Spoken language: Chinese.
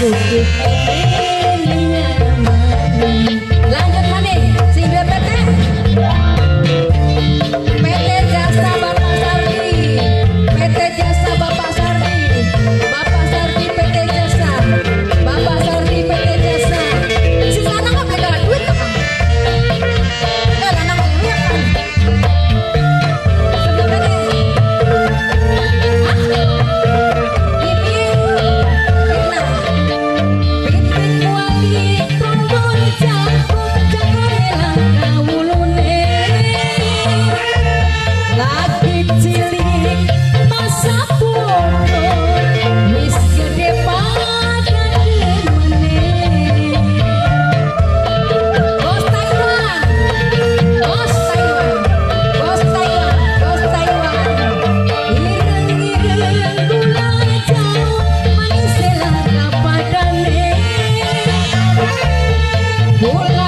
露丝我